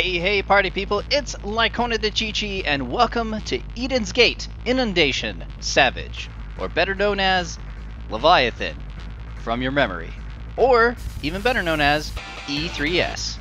Hey, hey, party people, it's Lycona Dacheechee, and welcome to Eden's Gate Inundation Savage, or better known as Leviathan, from your memory, or even better known as E3S.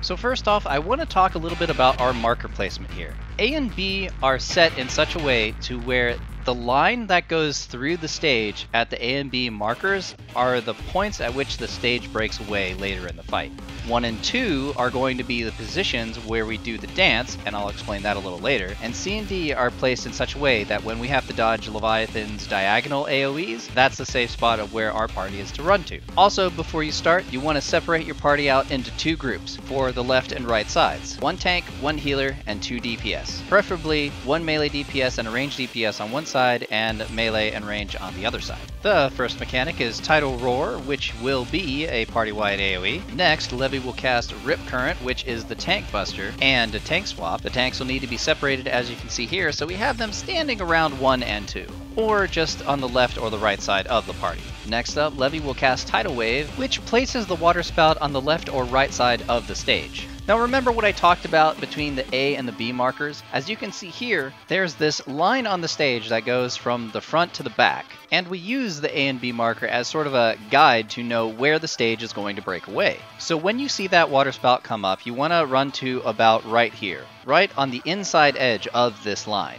So, first off, I want to talk a little bit about our marker placement here. A and B are set in such a way to where the line that goes through the stage at the A and B markers are the points at which the stage breaks away later in the fight. 1 and 2 are going to be the positions where we do the dance, and I'll explain that a little later, and C and D are placed in such a way that when we have to dodge Leviathan's diagonal AoEs, that's the safe spot of where our party is to run to. Also, before you start, you want to separate your party out into two groups for the left and right sides. One tank, one healer, and two DPS. Preferably one melee DPS and a ranged DPS on one side and melee and range on the other side. The first mechanic is Tidal Roar, which will be a party-wide AoE. Next, Levy will cast Rip Current, which is the tank buster, and a tank swap. The tanks will need to be separated as you can see here, so we have them standing around 1 and 2, or just on the left or the right side of the party. Next up, Levy will cast Tidal Wave, which places the water spout on the left or right side of the stage. Now remember what I talked about between the A and the B markers? As you can see here, there's this line on the stage that goes from the front to the back, and we use the A and B marker as sort of a guide to know where the stage is going to break away. So when you see that water spout come up, you want to run to about right here, right on the inside edge of this line.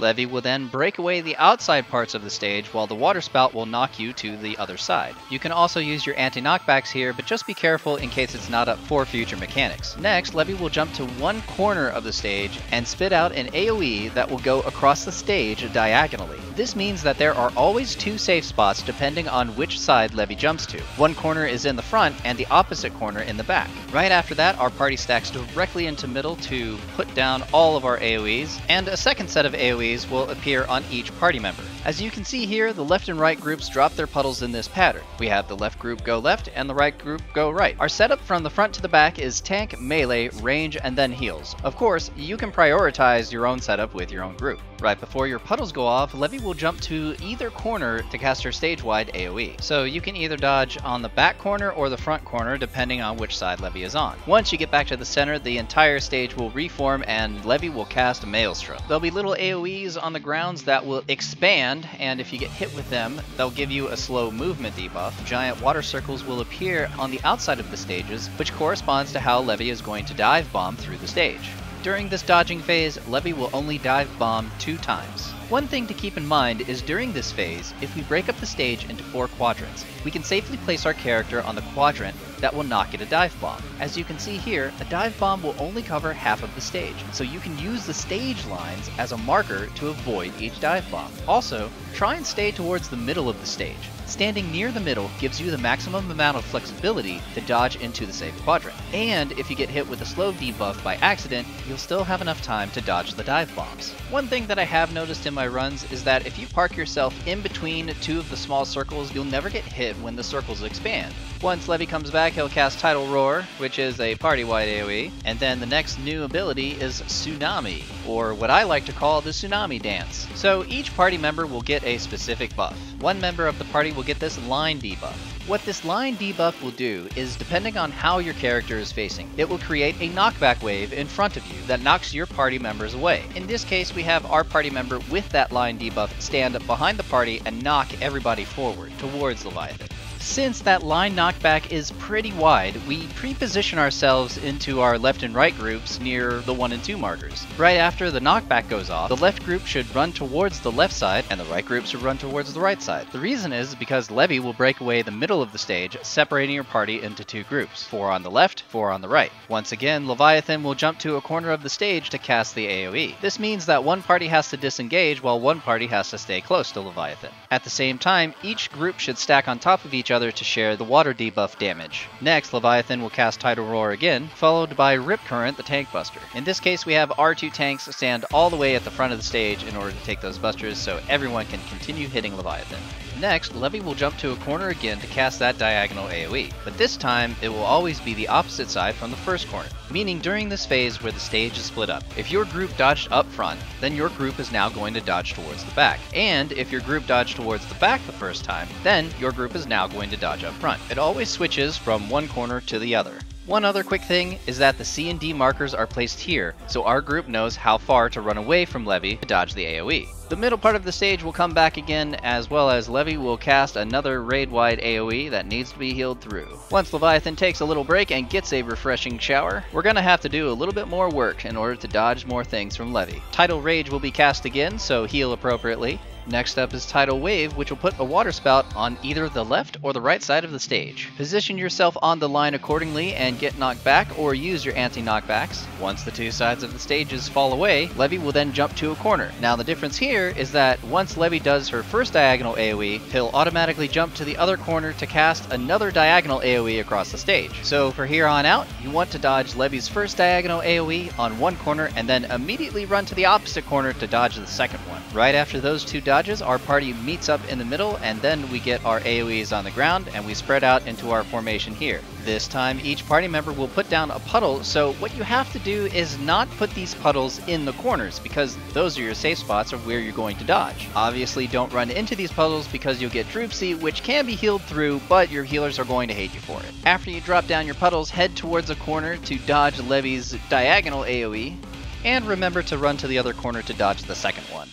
Levy will then break away the outside parts of the stage while the water spout will knock you to the other side. You can also use your anti-knockbacks here, but just be careful in case it's not up for future mechanics. Next, Levy will jump to one corner of the stage and spit out an AoE that will go across the stage diagonally. This means that there are always two safe spots depending on which side Levy jumps to. One corner is in the front and the opposite corner in the back. Right after that, our party stacks directly into middle to put down all of our AoEs, and a second set of AoEs will appear on each party member. As you can see here, the left and right groups drop their puddles in this pattern. We have the left group go left and the right group go right. Our setup from the front to the back is tank, melee, range, and then heals. Of course, you can prioritize your own setup with your own group. Right before your puddles go off, Levy will jump to either corner to cast her stage-wide AoE. So you can either dodge on the back corner or the front corner depending on which side Levy is on. Once you get back to the center, the entire stage will reform and Levy will cast Maelstrom. There'll be little AoEs on the grounds that will expand, and if you get hit with them, they'll give you a slow movement debuff. Giant water circles will appear on the outside of the stages, which corresponds to how Levy is going to dive bomb through the stage. During this dodging phase, Levy will only dive bomb two times. One thing to keep in mind is during this phase, if we break up the stage into four quadrants, we can safely place our character on the quadrant that will not get a dive bomb. As you can see here, a dive bomb will only cover half of the stage, so you can use the stage lines as a marker to avoid each dive bomb. Also, try and stay towards the middle of the stage. Standing near the middle gives you the maximum amount of flexibility to dodge into the safe quadrant. And if you get hit with a slow debuff by accident, you'll still have enough time to dodge the dive bombs. One thing that I have noticed in my runs is that if you park yourself in between two of the small circles, you'll never get hit when the circles expand. Once Levy comes back, he'll cast Tidal Roar, which is a party-wide AoE, and then the next new ability is Tsunami, or what I like to call the Tsunami Dance. So each party member will get a specific buff. One member of the party will get this line debuff. What this line debuff will do is, depending on how your character is facing, it will create a knockback wave in front of you that knocks your party members away. In this case, we have our party member with that line debuff stand up behind the party and knock everybody forward towards Leviathan. Since that line knockback is pretty wide, we pre-position ourselves into our left and right groups near the 1 and 2 markers. Right after the knockback goes off, the left group should run towards the left side, and the right group should run towards the right side. The reason is because Levy will break away the middle of the stage, separating your party into two groups, four on the left, four on the right. Once again, Leviathan will jump to a corner of the stage to cast the AoE. This means that one party has to disengage while one party has to stay close to Leviathan. At the same time, each group should stack on top of each other to share the water debuff damage. Next, Leviathan will cast Tidal Roar again, followed by Rip Current, the tank buster. In this case, we have our two tanks stand all the way at the front of the stage in order to take those busters so everyone can continue hitting Leviathan. Next, Levy will jump to a corner again to cast that diagonal AoE, but this time it will always be the opposite side from the first corner, meaning during this phase where the stage is split up. If your group dodged up front, then your group is now going to dodge towards the back. And if your group dodged towards the back the first time, then your group is now going to dodge up front. It always switches from one corner to the other. One other quick thing is that the C and D markers are placed here, so our group knows how far to run away from Levy to dodge the AoE. The middle part of the stage will come back again, as well as Levy will cast another raid-wide AoE that needs to be healed through. Once Leviathan takes a little break and gets a refreshing shower, we're gonna have to do a little bit more work in order to dodge more things from Levy. Tidal Rage will be cast again, so heal appropriately. Next up is Tidal Wave, which will put a water spout on either the left or the right side of the stage. Position yourself on the line accordingly and get knocked back or use your anti-knockbacks. Once the two sides of the stages fall away, Levy will then jump to a corner. Now the difference here is that once Levy does her first diagonal AoE, he'll automatically jump to the other corner to cast another diagonal AoE across the stage. So for here on out, you want to dodge Levy's first diagonal AoE on one corner and then immediately run to the opposite corner to dodge the second one. Right after those two dodges, our party meets up in the middle, and then we get our AoEs on the ground, and we spread out into our formation here. This time, each party member will put down a puddle, so what you have to do is not put these puddles in the corners, because those are your safe spots of where you're going to dodge. Obviously, don't run into these puddles because you'll get Dropsy, which can be healed through, but your healers are going to hate you for it. After you drop down your puddles, head towards a corner to dodge Levy's diagonal AoE, and remember to run to the other corner to dodge the second one.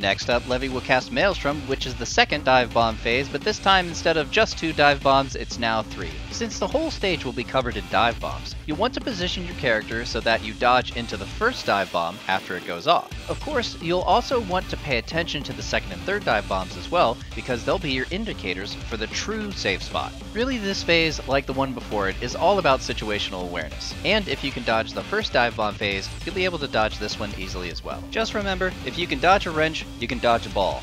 Next up, Levy will cast Maelstrom, which is the second dive bomb phase, but this time instead of just two dive bombs, it's now three. Since the whole stage will be covered in dive bombs, you want to position your character so that you dodge into the first dive bomb after it goes off. Of course, you'll also want to pay attention to the second and third dive bombs as well, because they'll be your indicators for the true safe spot. Really, this phase, like the one before it, is all about situational awareness. And if you can dodge the first dive bomb phase, you'll be able to dodge this one easily as well. Just remember, if you can dodge a wrench, you can dodge a ball.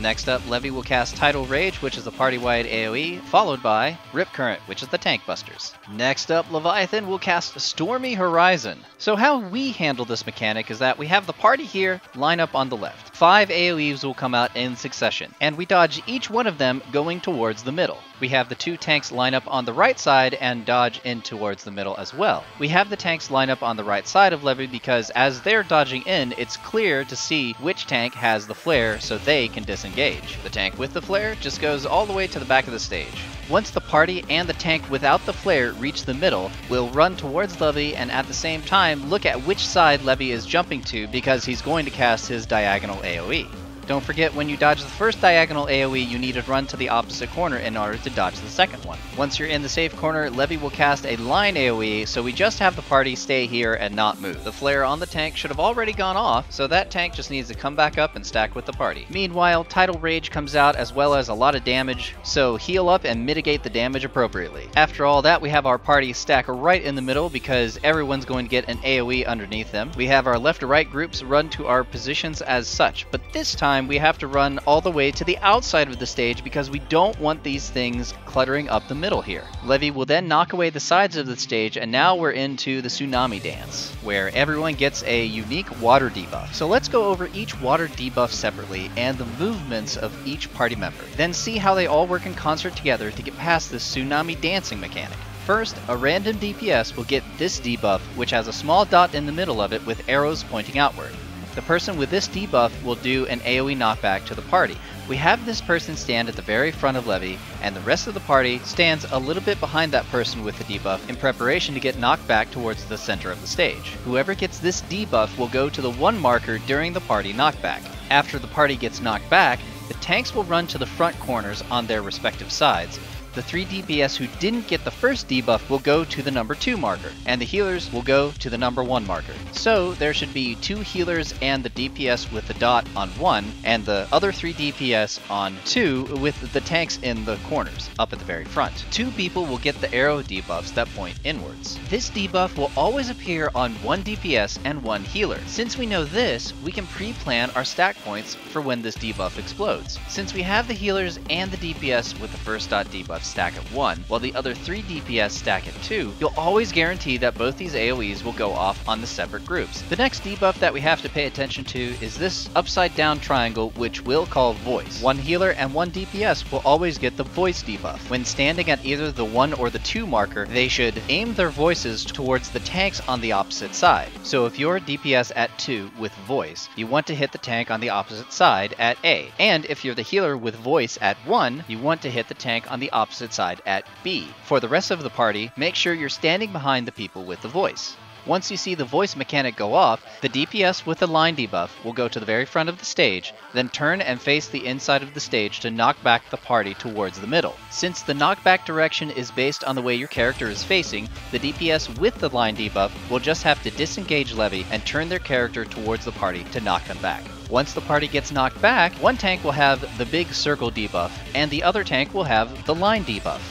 Next up, Levy will cast Tidal Rage, which is the party-wide AoE, followed by Rip Current, which is the tank busters. Next up, Leviathan will cast Stormy Horizon. So how we handle this mechanic is that we have the party here line up on the left. Five AoEs will come out in succession, and we dodge each one of them going towards the middle. We have the two tanks line up on the right side and dodge in towards the middle as well. We have the tanks line up on the right side of Levy because as they're dodging in, it's clear to see which tank has the flare so they can disengage. The tank with the flare just goes all the way to the back of the stage. Once the party and the tank without the flare reach the middle, we'll run towards Levy and at the same time look at which side Levy is jumping to because he's going to cast his diagonal AoE. Don't forget, when you dodge the first diagonal AoE, you need to run to the opposite corner in order to dodge the second one. Once you're in the safe corner, Levy will cast a line AoE, so we just have the party stay here and not move. The flare on the tank should have already gone off, so that tank just needs to come back up and stack with the party. Meanwhile, Tidal Rage comes out as well as a lot of damage, so heal up and mitigate the damage appropriately. After all that, we have our party stack right in the middle because everyone's going to get an AoE underneath them. We have our left to right groups run to our positions as such, but this time time, we have to run all the way to the outside of the stage because we don't want these things cluttering up the middle here. Levy will then knock away the sides of the stage, and now we're into the Tsunami Dance, where everyone gets a unique water debuff. So let's go over each water debuff separately and the movements of each party member, then see how they all work in concert together to get past this Tsunami Dancing mechanic. First, a random DPS will get this debuff, which has a small dot in the middle of it with arrows pointing outward. The person with this debuff will do an AoE knockback to the party. We have this person stand at the very front of Levy, and the rest of the party stands a little bit behind that person with the debuff in preparation to get knocked back towards the center of the stage. Whoever gets this debuff will go to the one marker during the party knockback. After the party gets knocked back, the tanks will run to the front corners on their respective sides, the 3 DPS who didn't get the first debuff will go to the number 2 marker, and the healers will go to the number 1 marker. So there should be 2 healers and the DPS with the dot on 1, and the other 3 DPS on 2 with the tanks in the corners, up at the very front. Two people will get the arrow debuffs that point inwards. This debuff will always appear on 1 DPS and 1 healer. Since we know this, we can pre-plan our stack points for when this debuff explodes. Since we have the healers and the DPS with the first dot debuff stack at 1, while the other 3 DPS stack at 2, you'll always guarantee that both these AoEs will go off on the separate groups. The next debuff that we have to pay attention to is this upside down triangle, which we'll call Voice. One healer and one DPS will always get the Voice debuff. When standing at either the 1 or the 2 marker, they should aim their voices towards the tanks on the opposite side. So if you're DPS at 2 with Voice, you want to hit the tank on the opposite side at A. And if you're the healer with Voice at 1, you want to hit the tank on the opposite side at B. For the rest of the party, make sure you're standing behind the people with the Voice. Once you see the voice mechanic go off, the DPS with the line debuff will go to the very front of the stage, then turn and face the inside of the stage to knock back the party towards the middle. Since the knockback direction is based on the way your character is facing, the DPS with the line debuff will just have to disengage Levy and turn their character towards the party to knock them back. Once the party gets knocked back, one tank will have the big circle debuff, and the other tank will have the line debuff.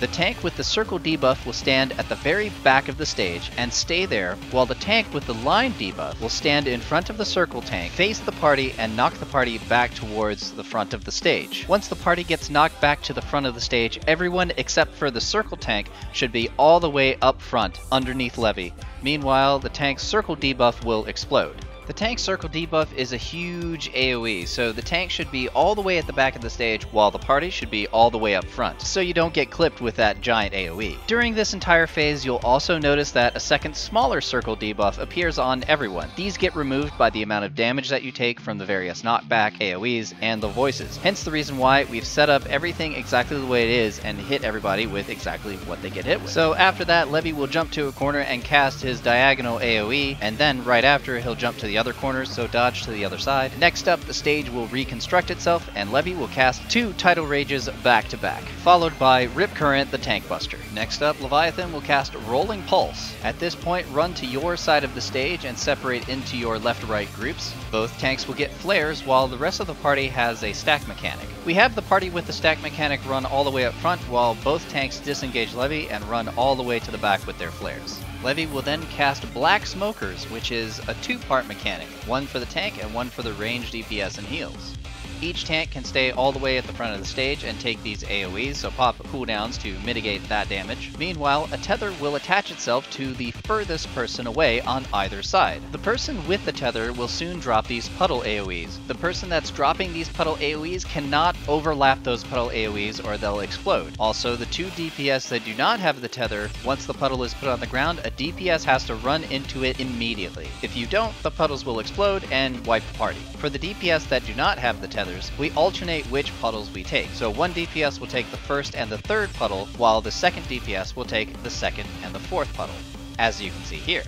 The tank with the circle debuff will stand at the very back of the stage and stay there, while the tank with the line debuff will stand in front of the circle tank, face the party, and knock the party back towards the front of the stage. Once the party gets knocked back to the front of the stage, everyone except for the circle tank should be all the way up front, underneath Levy. Meanwhile, the tank's circle debuff will explode. The tank circle debuff is a huge AoE, so the tank should be all the way at the back of the stage while the party should be all the way up front, so you don't get clipped with that giant AoE. During this entire phase, you'll also notice that a second smaller circle debuff appears on everyone. These get removed by the amount of damage that you take from the various knockback AoEs and the voices. Hence the reason why we've set up everything exactly the way it is and hit everybody with exactly what they get hit with. So after that, Levy will jump to a corner and cast his diagonal AoE, and then right after he'll jump to the other corners, so dodge to the other side. Next up, the stage will reconstruct itself, and Levy will cast two Tidal Rages back to back, followed by Rip Current the Tank Buster. Next up, Leviathan will cast Rolling Pulse. At this point, run to your side of the stage and separate into your left-right groups. Both tanks will get flares, while the rest of the party has a stack mechanic. We have the party with the stack mechanic run all the way up front, while both tanks disengage Levy and run all the way to the back with their flares. Levy will then cast Black Smokers, which is a two-part mechanic, one for the tank and one for the ranged DPS and heals. Each tank can stay all the way at the front of the stage and take these AoEs, so pop cooldowns to mitigate that damage. Meanwhile, a tether will attach itself to the furthest person away on either side. The person with the tether will soon drop these puddle AoEs. The person that's dropping these puddle AoEs cannot overlap those puddle AoEs or they'll explode. Also, the two DPS that do not have the tether, once the puddle is put on the ground, a DPS has to run into it immediately. If you don't, the puddles will explode and wipe the party. For the DPS that do not have the tether, we alternate which puddles we take. So one DPS will take the first and the third puddle, while the second DPS will take the second and the fourth puddle, as you can see here.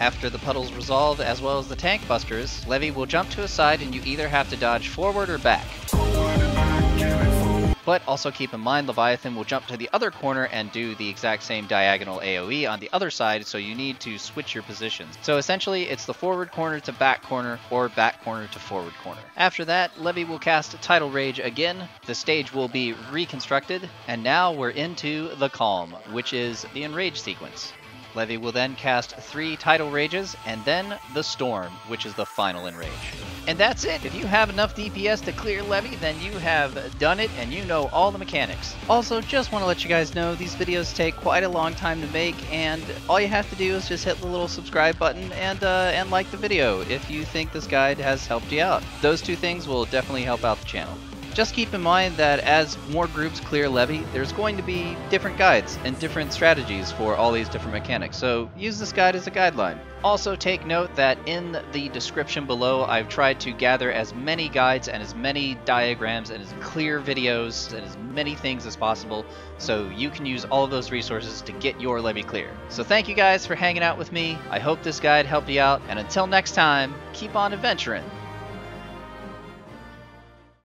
After the puddles resolve, as well as the tank busters, Levy will jump to a side and you either have to dodge forward or back. But also keep in mind Leviathan will jump to the other corner and do the exact same diagonal AoE on the other side, so you need to switch your positions. So essentially, it's the forward corner to back corner, or back corner to forward corner. After that, Levy will cast Tidal Rage again, the stage will be reconstructed, and now we're into the Calm, which is the Enrage sequence. Levy will then cast three Tidal Rages, and then the Storm, which is the final Enrage. And that's it. If you have enough DPS to clear Levy, then you have done it and you know all the mechanics. Also, just want to let you guys know these videos take quite a long time to make, and all you have to do is just hit the little subscribe button and uh, and like the video if you think this guide has helped you out. Those two things will definitely help out the channel. Just keep in mind that as more groups clear Levy, there's going to be different guides and different strategies for all these different mechanics, so use this guide as a guideline. Also take note that in the description below I've tried to gather as many guides and as many diagrams and as clear videos and as many things as possible so you can use all of those resources to get your Levy clear. So thank you guys for hanging out with me, I hope this guide helped you out, and until next time, keep on adventuring!